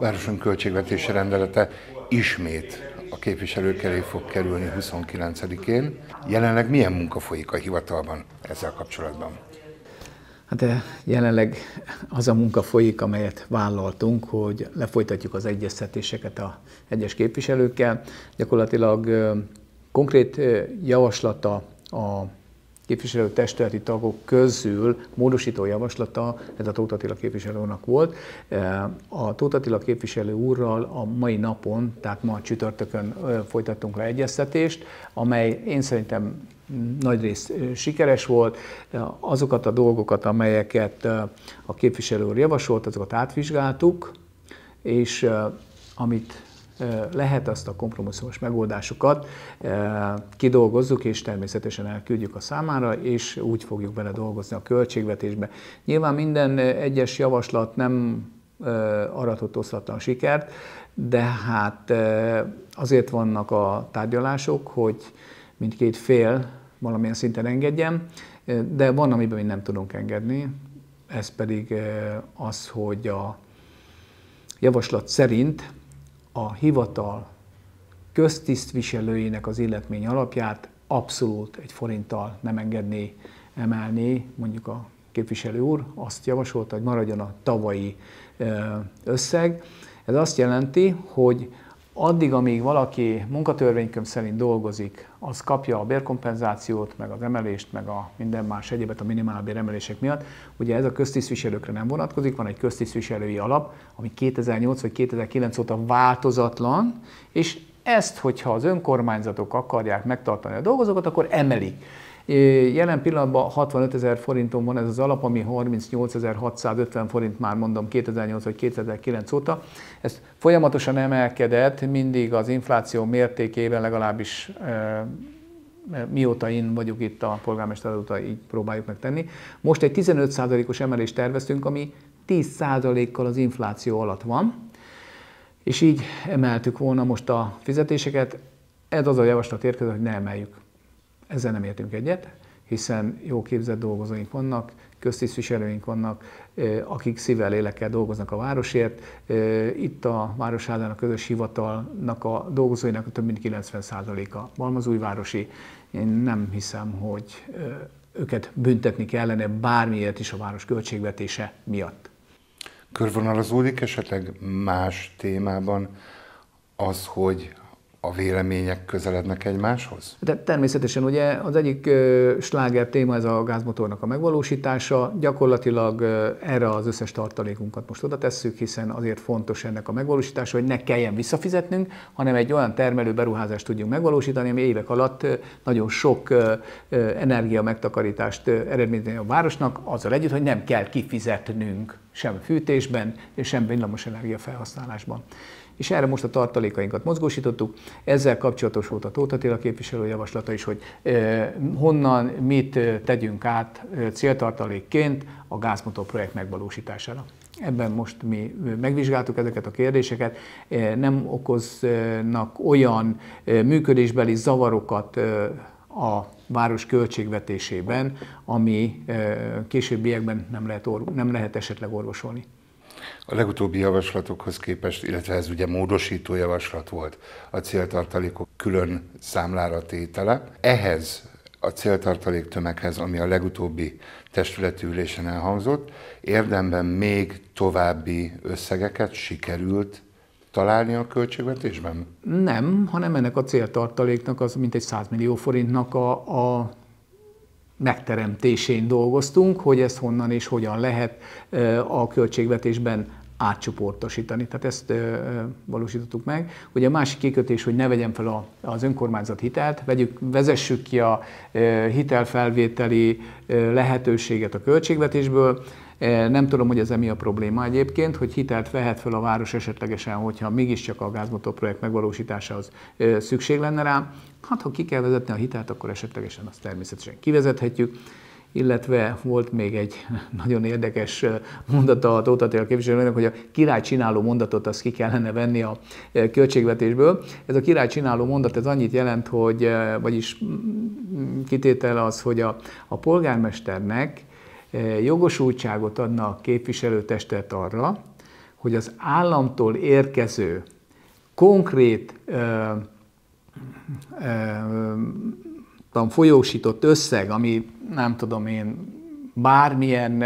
Városunk költségvetési rendelete ismét a képviselők elé fog kerülni 29-én. Jelenleg milyen munka folyik a hivatalban ezzel kapcsolatban? Hát eh, jelenleg az a munka folyik, amelyet vállaltunk, hogy lefolytatjuk az egyeztetéseket a egyes képviselőkkel. Gyakorlatilag eh, konkrét eh, javaslata a képviselő testületi tagok közül módosító javaslata, ez a Tóth Attila képviselő úrnak volt. A Tóth Attila képviselő úrral a mai napon, tehát ma csütörtökön folytattunk le egyeztetést, amely én szerintem nagy rész sikeres volt. Azokat a dolgokat, amelyeket a képviselő úr javasolt, azokat átvizsgáltuk, és amit lehet azt a kompromisszumos megoldásokat kidolgozzuk, és természetesen elküldjük a számára, és úgy fogjuk bele dolgozni a költségvetésbe. Nyilván minden egyes javaslat nem aratott oszlatlan sikert, de hát azért vannak a tárgyalások, hogy mindkét fél valamilyen szinten engedjen, de van, amiben mi nem tudunk engedni, ez pedig az, hogy a javaslat szerint a hivatal köztisztviselőinek az illetmény alapját abszolút egy forinttal nem engedné emelni, mondjuk a képviselő úr azt javasolta, hogy maradjon a tavalyi összeg. Ez azt jelenti, hogy addig, amíg valaki munkatörvénykönyv szerint dolgozik, az kapja a bérkompenzációt, meg az emelést, meg a minden más egyébet a minimálbér emelések miatt. Ugye ez a köztisztviselőkre nem vonatkozik, van egy köztisztviselői alap, ami 2008 vagy 2009 óta változatlan, és ezt, hogyha az önkormányzatok akarják megtartani a dolgozókat, akkor emelik. Jelen pillanatban 65 ezer forinton van ez az alap, ami 38.650 forint már mondom 2008 vagy 2009 óta. Ez folyamatosan emelkedett, mindig az infláció mértékében legalábbis mióta én vagyok itt a polgármester óta így próbáljuk megtenni. Most egy 15%-os emelést terveztünk, ami 10%-kal az infláció alatt van, és így emeltük volna most a fizetéseket. Ez az a javaslat érkezett, hogy ne emeljük. Ezzel nem értünk egyet, hiszen jó képzett dolgozóink vannak, köztisztviselőink vannak, akik szívvel, lélekkel dolgoznak a városért. Itt a Városházának közös hivatalnak a dolgozóinak több mint 90%-a Balmazújvárosi. Én nem hiszem, hogy őket büntetni kellene bármiért is a város költségvetése miatt. Körvonalazódik esetleg más témában az, hogy a vélemények közelednek egymáshoz? De természetesen ugye az egyik sláger téma ez a gázmotornak a megvalósítása. Gyakorlatilag erre az összes tartalékunkat most oda tesszük, hiszen azért fontos ennek a megvalósítása, hogy ne kelljen visszafizetnünk, hanem egy olyan termelő beruházást tudjunk megvalósítani, ami évek alatt nagyon sok energia megtakarítást eredményezi a városnak, azzal együtt, hogy nem kell kifizetnünk sem fűtésben, sem villamosenergia felhasználásban és erre most a tartalékainkat mozgósítottuk. Ezzel kapcsolatos volt a Tóth Attila képviselő javaslata is, hogy honnan mit tegyünk át céltartalékként a gázmotor projekt megvalósítására. Ebben most mi megvizsgáltuk ezeket a kérdéseket, nem okoznak olyan működésbeli zavarokat a város költségvetésében, ami későbbiekben nem lehet, nem lehet esetleg orvosolni. A legutóbbi javaslatokhoz képest, illetve ez ugye módosító javaslat volt, a céltartalékok külön számlára tétele. Ehhez a céltartalék tömeghez, ami a legutóbbi testületi ülésen elhangzott, érdemben még további összegeket sikerült találni a költségvetésben? Nem, hanem ennek a céltartaléknak az mintegy 100 millió forintnak a, a megteremtésén dolgoztunk, hogy ezt honnan és hogyan lehet a költségvetésben átcsoportosítani. Tehát ezt valósítottuk meg. Ugye a másik kikötés, hogy ne vegyem fel az önkormányzat hitelt, vegyük, vezessük ki a hitelfelvételi lehetőséget a költségvetésből, nem tudom, hogy ez mi a probléma egyébként, hogy hitelt vehet fel a város esetlegesen, hogyha mégiscsak a gázmotor projekt megvalósításához szükség lenne rá. Hát, ha ki kell vezetni a hitelt, akkor esetlegesen azt természetesen kivezethetjük illetve volt még egy nagyon érdekes mondata a Tóth Attila képviselőnek, hogy a király csináló mondatot azt ki kellene venni a költségvetésből. Ez a király csináló mondat ez annyit jelent, hogy, vagyis kitétel az, hogy a, a polgármesternek jogosultságot adna a képviselőtestet arra, hogy az államtól érkező konkrét ö, ö, folyósított összeg, ami nem tudom én, bármilyen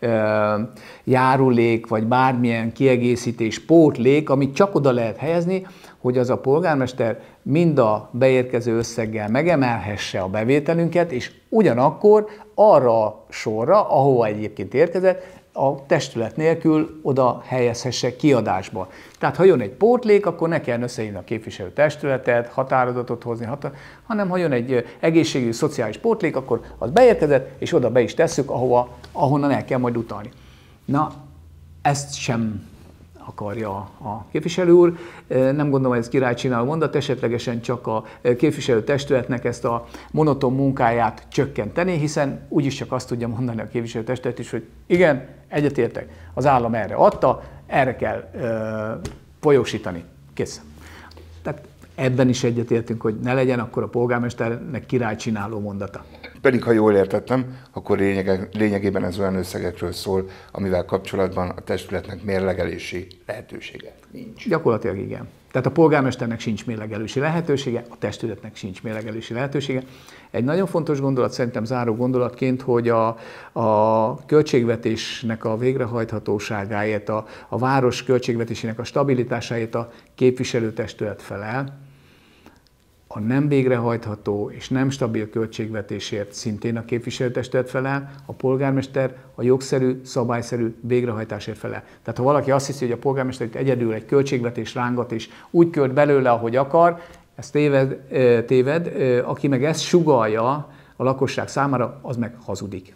ö, járulék, vagy bármilyen kiegészítés, pótlék, amit csak oda lehet helyezni, hogy az a polgármester mind a beérkező összeggel megemelhesse a bevételünket, és ugyanakkor arra a sorra, ahova egyébként érkezett, a testület nélkül oda helyezhesse kiadásba. Tehát ha jön egy pótlék, akkor ne kell összehívni a képviselő testületet, határozatot hozni, határ, hanem ha jön egy egészségügyi, szociális pótlék, akkor az beérkezett, és oda be is tesszük, ahova, ahonnan el kell majd utalni. Na, ezt sem akarja a képviselő úr. Nem gondolom, hogy ez királycsináló mondat, esetlegesen csak a képviselő testületnek ezt a monoton munkáját csökkenteni, hiszen úgyis csak azt tudja mondani a képviselő testület is, hogy igen, egyetértek, az állam erre adta, erre kell ö, folyósítani. Kész. Tehát ebben is egyetértünk, hogy ne legyen akkor a polgármesternek királycsináló mondata. Pedig, ha jól értettem, akkor lényege, lényegében ez olyan összegekről szól, amivel kapcsolatban a testületnek mérlegelési lehetősége nincs. Gyakorlatilag igen. Tehát a polgármesternek sincs mérlegelési lehetősége, a testületnek sincs mérlegelési lehetősége. Egy nagyon fontos gondolat, szerintem záró gondolatként, hogy a, a költségvetésnek a végrehajthatóságáért, a, a város költségvetésének a stabilitásáért a képviselőtestület felel, a nem végrehajtható és nem stabil költségvetésért szintén a képviselőtestület felel, a polgármester a jogszerű, szabályszerű végrehajtásért felel. Tehát ha valaki azt hiszi, hogy a polgármester itt egyedül egy költségvetés rángat és úgy költ belőle, ahogy akar, ez téved, téved, aki meg ezt sugalja a lakosság számára, az meg hazudik.